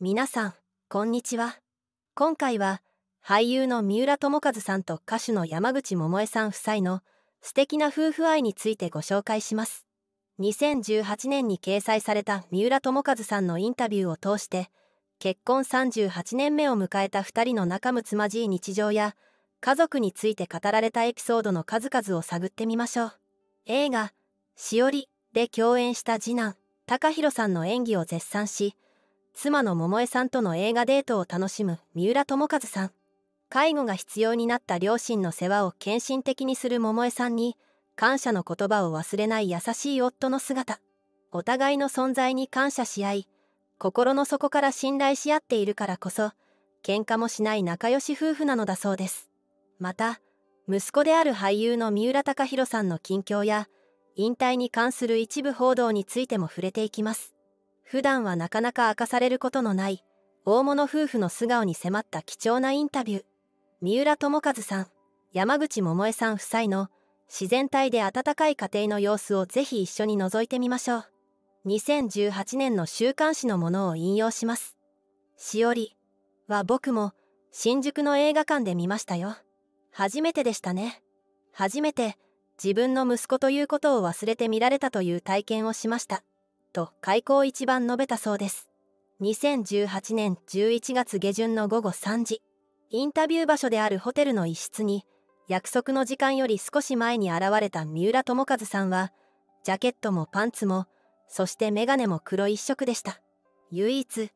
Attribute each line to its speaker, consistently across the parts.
Speaker 1: 皆さんこんにちは。今回は俳優の三浦友和さんと歌手の山口百恵さん夫妻の素敵な夫婦愛についてご紹介します。2018年に掲載された三浦友和さんのインタビューを通して結婚38年目を迎えた2人の仲睦まじい日常や家族について語られたエピソードの数々を探ってみましょう。映画「しおり」で共演した次男高弘さんの演技を絶賛し妻の桃江さんとの映画デートを楽しむ三浦友和さん。介護が必要になった両親の世話を献身的にする桃江さんに感謝の言葉を忘れない優しい夫の姿。お互いの存在に感謝し合い心の底から信頼し合っているからこそ喧嘩もしない仲良し夫婦なのだそうです。また息子である俳優の三浦貴大さんの近況や引退に関する一部報道についても触れていきます。普段はなかなか明かされることのない大物夫婦の素顔に迫った貴重なインタビュー。三浦友和さん山口百恵さん夫妻の自然体で温かい家庭の様子をぜひ一緒に覗いてみましょう。2018年の週刊誌のものを引用します。しおりは僕も新宿の映画館で見ましたよ。初めてでしたね。初めて自分の息子ということを忘れて見られたという体験をしました。と開口一番述べたそうです。2018年11月下旬の午後3時インタビュー場所であるホテルの一室に約束の時間より少し前に現れた三浦友和さんはジャケットもパンツもそしてメガネも黒一色でした。唯一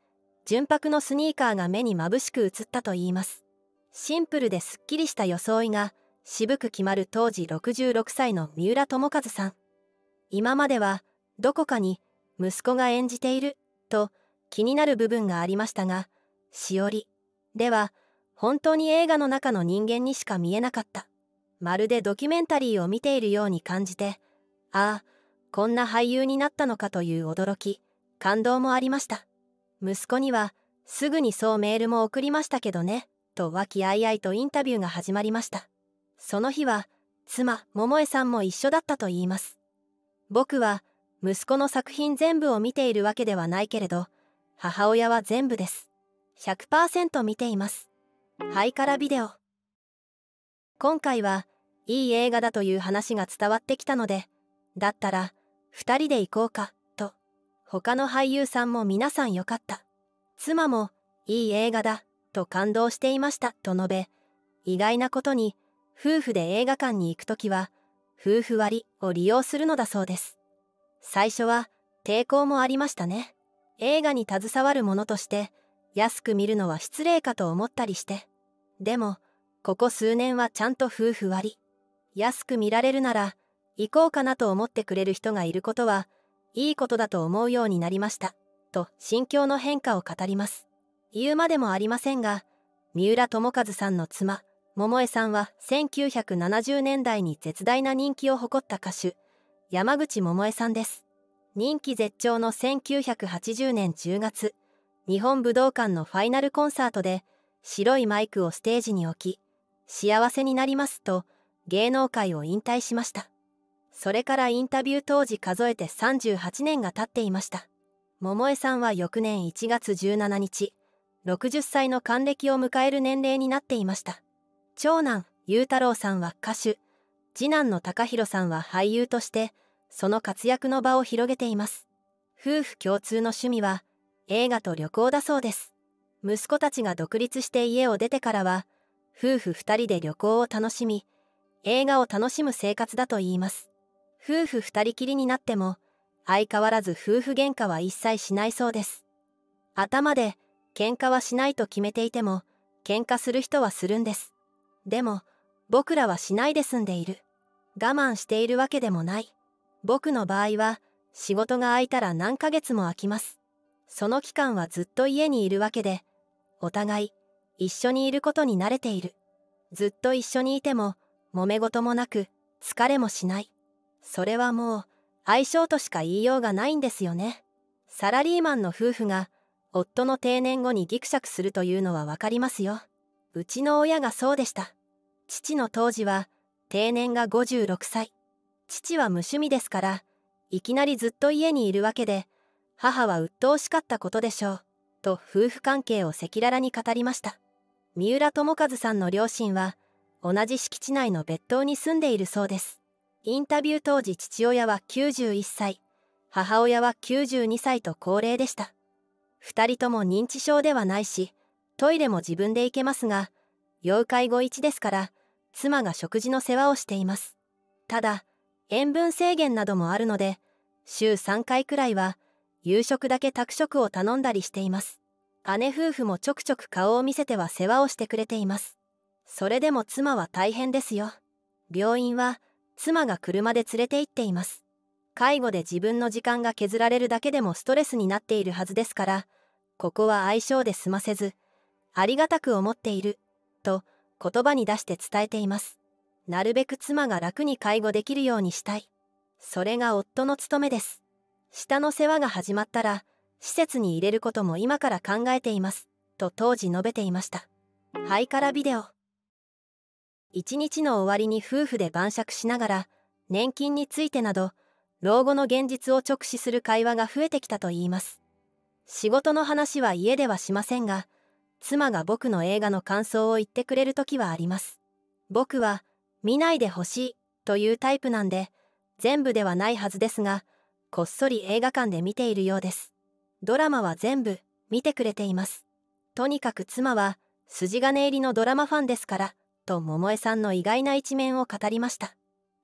Speaker 1: 純白のスニーカーが目に眩しく映ったといいます。シンプルですっきりした装いが渋く決まる当時66歳の三浦友和さん。今まではどこかに息子が演じている。と気になる部分がありましたがしおり。では本当に映画の中の人間にしか見えなかった。まるでドキュメンタリーを見ているように感じてああこんな俳優になったのかという驚き感動もありました。息子にはすぐにそうメールも送りましたけどねと和気あいあいとインタビューが始まりました。その日は妻桃江さんも一緒だったといいます。僕は息子の作品全部を見ているわけではないけれど母親は全部です。100%見ています。ハイカラビデオ。今回はいい映画だという話が伝わってきたのでだったら2人で行こうかと他の俳優さんも皆さんよかった。妻もいい映画だと感動していましたと述べ意外なことに夫婦で映画館に行く時は夫婦割を利用するのだそうです。最初は抵抗もありましたね。映画に携わる者として安く見るのは失礼かと思ったりして。でもここ数年はちゃんと夫婦割り。安く見られるなら行こうかなと思ってくれる人がいることはいいことだと思うようになりました。と心境の変化を語ります。言うまでもありませんが三浦友和さんの妻桃江さんは1970年代に絶大な人気を誇った歌手。山口百恵さんです。人気絶頂の1980年10月日本武道館のファイナルコンサートで白いマイクをステージに置き幸せになりますと芸能界を引退しました。それからインタビュー当時数えて38年が経っていました。桃江さんは翌年1月17日60歳の還暦を迎える年齢になっていました。長男裕太郎さんは歌手。次男の高弘さんは俳優としてその活躍の場を広げています。夫婦共通の趣味は映画と旅行だそうです。息子たちが独立して家を出てからは夫婦2人で旅行を楽しみ映画を楽しむ生活だといいます。夫婦2人きりになっても相変わらず夫婦喧嘩は一切しないそうです。頭で喧嘩はしないと決めていても喧嘩する人はするんです。でも僕らはしないで済んでいる。我慢しているわけでもない。僕の場合は仕事が空いたら何ヶ月も空きます。その期間はずっと家にいるわけでお互い一緒にいることに慣れている。ずっと一緒にいても揉め事もなく疲れもしない。それはもう相性としか言いようがないんですよね。サラリーマンの夫婦が夫の定年後にギクシャクするというのは分かりますよ。うちの親がそうでした。父の当時は定年が56歳。父は無趣味ですからいきなりずっと家にいるわけで母は鬱陶しかったことでしょうと夫婦関係を赤裸々に語りました。三浦友和さんの両親は同じ敷地内の別棟に住んでいるそうです。インタビュー当時父親は91歳母親は92歳と高齢でした。2人とも認知症ではないしトイレも自分で行けますが妖怪後一ですから妻が食事の世話をしています。ただ塩分制限などもあるので週3回くらいは夕食だけ宅食を頼んだりしています。姉夫婦もちょくちょく顔を見せては世話をしてくれています。それでも妻は大変ですよ。病院は妻が車で連れて行っています。介護で自分の時間が削られるだけでもストレスになっているはずですからここは相性で済ませずありがたく思っている。と言葉に出して伝えています。なるべく妻が楽に介護できるようにしたい。それが夫の務めです。下の世話が始まったら施設に入れることも今から考えています。と当時述べていました。ハイカラビデオ。一日の終わりに夫婦で晩酌しながら年金についてなど老後の現実を直視する会話が増えてきたといいます。仕事の話は家ではしませんが妻が僕の映画の感想を言ってくれる時はあります。僕は見ないでほしいというタイプなんで全部ではないはずですがこっそり映画館で見ているようです。ドラマは全部見てくれています。とにかく妻は筋金入りのドラマファンですからと桃江さんの意外な一面を語りました。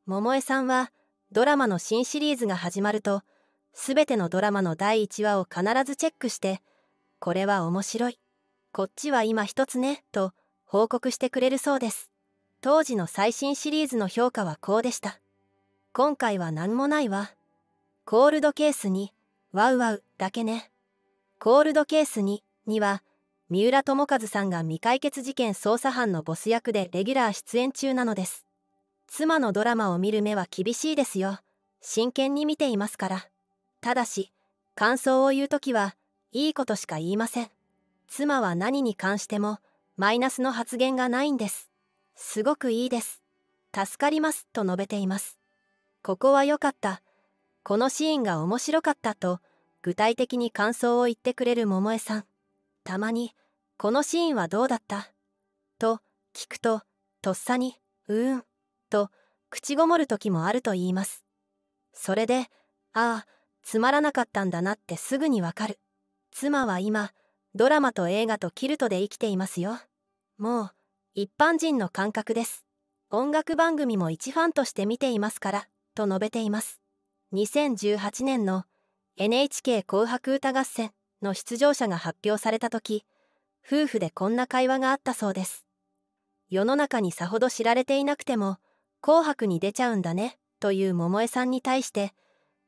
Speaker 1: 桃江さんはドラマの新シリーズが始まると全てのドラマの第1話を必ずチェックしてこれは面白い。こっちは今一つねと報告してくれるそうです。当時の最新シリーズの評価はこうでした。今回は何もないわ。コールドケースにワウワウだけね。コールドケースにには三浦友和さんが未解決事件捜査班のボス役でレギュラー出演中なのです。妻のドラマを見る目は厳しいですよ。真剣に見ていますから。ただし感想を言う時はいいことしか言いません。妻は何に関してもマイナスの発言がないんです。すごくいいです。助かりますと述べています。ここは良かった。このシーンが面白かったと具体的に感想を言ってくれる桃江さん。たまにこのシーンはどうだった？と聞くととっさにうーんと口ごもる時もあると言います。それでああつまらなかったんだなってすぐにわかる。妻は今ドラマと映画とキルトで生きていますよ。もう一般人の感覚です。音楽番組も一ファンとして見ていますからと述べています。2018年の NHK 紅白歌合戦の出場者が発表された時夫婦でこんな会話があったそうです。世の中にさほど知られていなくても紅白に出ちゃうんだねという桃江さんに対して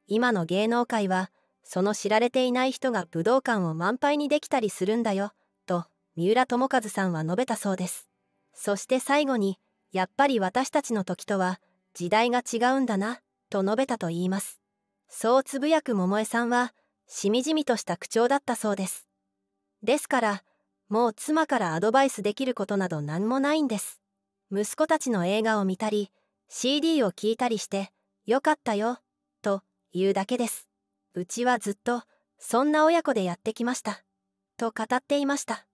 Speaker 1: 今の芸能界はその知られていない人が武道館を満杯にできたりするんだよと三浦友和さんは述べたそうです。そして最後にやっぱり私たちの時とは時代が違うんだなと述べたと言います。そうつぶやく桃江さんはしみじみとした口調だったそうです。ですからもう妻からアドバイスできることなど何もないんです。息子たちの映画を見たり CD を聴いたりしてよかったよと言うだけです。うちはずっとそんな親子でやってきました。と語っていました。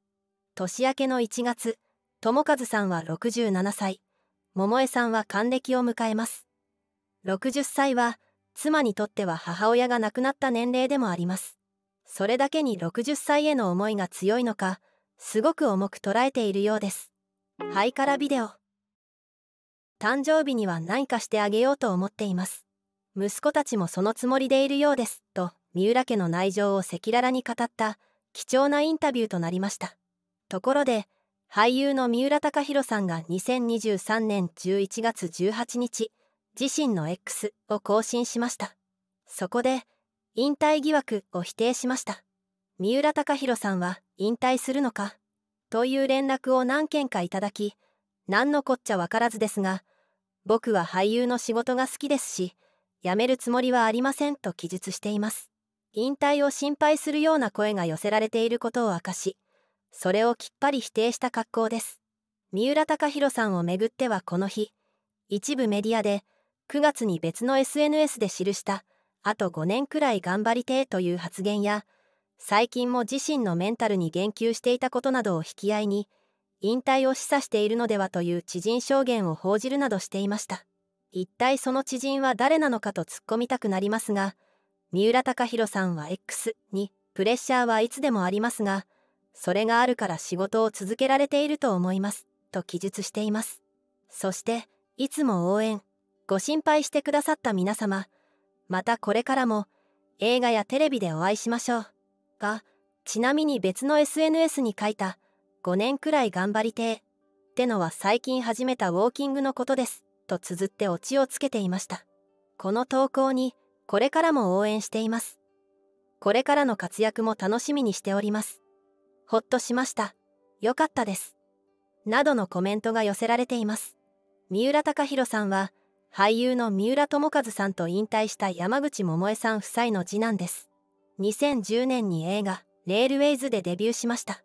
Speaker 1: 年明けの1月友和さんは67歳。桃江さんは還暦を迎えます。60歳は妻にとっては母親が亡くなった年齢でもあります。それだけに60歳への思いが強いのかすごく重く捉えているようです。ハイカラビデオ。誕生日には何かしてあげようと思っています。息子たちもそのつもりでいるようですと三浦家の内情を赤裸々に語った貴重なインタビューとなりました。ところで俳優の三浦貴大さんが2023年11月18日自身の X を更新しました。そこで引退疑惑を否定しました。三浦貴大さんは引退するのか？という連絡を何件かいただき何のこっちゃわからずですが僕は俳優の仕事が好きですし辞めるつもりはありませんと記述しています。引退を心配するような声が寄せられていることを明かしそれをきっぱり否定した格好です。三浦貴大さんをめぐってはこの日一部メディアで9月に別の SNS で記したあと5年くらい頑張りてえという発言や最近も自身のメンタルに言及していたことなどを引き合いに引退を示唆しているのではという知人証言を報じるなどしていました。一体その知人は誰なのかと突っ込みたくなりますが三浦貴大さんは X にプレッシャーはいつでもありますがそれがあるから仕事を続けられていると思いますと記述しています。そしていつも応援ご心配してくださった皆様またこれからも映画やテレビでお会いしましょうがちなみに別の SNS に書いた5年くらい頑張りてえってのは最近始めたウォーキングのことです。と綴ってオチをつけていました。この投稿にこれからも応援しています。これからの活躍も楽しみにしております。ほっとしました。よかったです。などのコメントが寄せられています。三浦貴大さんは俳優の三浦友和さんと引退した山口百恵さん夫妻の次男です。2010年に映画「レールウェイズ」でデビューしました。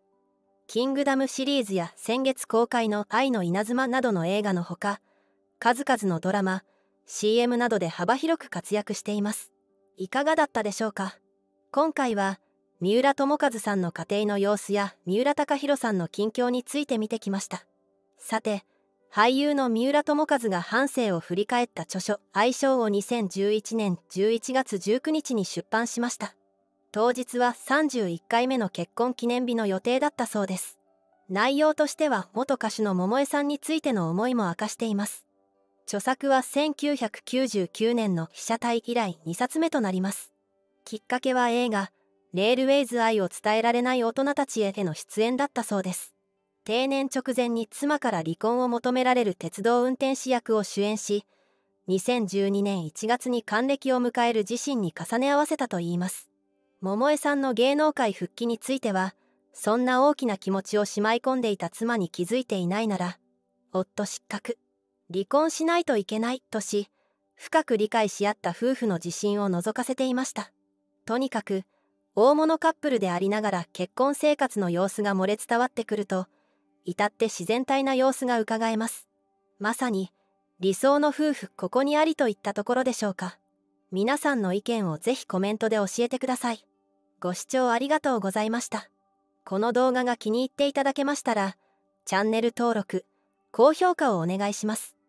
Speaker 1: キングダムシリーズや先月公開の「愛の稲妻」などの映画のほか数々のドラマ CM などで幅広く活躍しています。いかがだったでしょうか？今回は三浦友和さんの家庭の様子や三浦貴大さんの近況について見てきました。さて俳優の三浦友和が半生を振り返った著書「愛称」を2011年11月19日に出版しました。当日は31回目の結婚記念日の予定だったそうです。内容としては元歌手の桃江さんについての思いも明かしています。著作は1999年の被写体以来2冊目となります。きっかけは映画「レールウェイズ愛を伝えられない大人たちへ」への出演だったそうです。定年直前に妻から離婚を求められる鉄道運転士役を主演し2012年1月に還暦を迎える自身に重ね合わせたといいます。桃江さんの芸能界復帰についてはそんな大きな気持ちをしまい込んでいた妻に気づいていないなら夫失格。離婚しないといけないとし深く理解し合った夫婦の自信を覗かせていました。とにかく大物カップルでありながら結婚生活の様子が漏れ伝わってくると至って自然体な様子がうかがえます。まさに理想の夫婦ここにありといったところでしょうか。皆さんの意見をぜひコメントで教えてください。ご視聴ありがとうございました。この動画が気に入っていただけましたらチャンネル登録高評価をお願いします。